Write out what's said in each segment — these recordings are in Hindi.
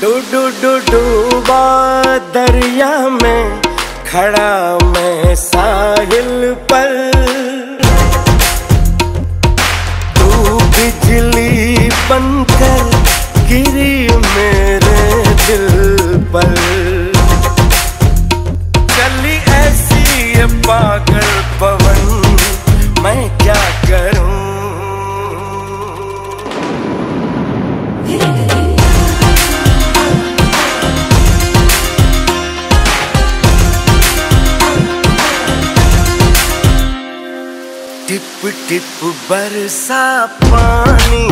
डू डू डू डूबा दरिया में खड़ा मैं साहिल पर तू बिजली बनकर गिरी मेरे दिल पर चली ऐसी पागल टिप टिप बरसा पानी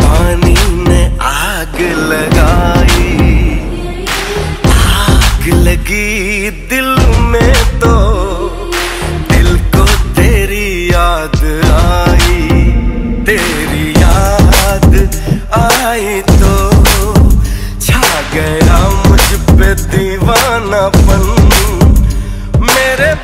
पानी ने आग लगाई। आग लगी दिल में तो दिल को तेरी याद आई। तेरी याद आई तो छा गया मुझ पे दीवानापन। मेरे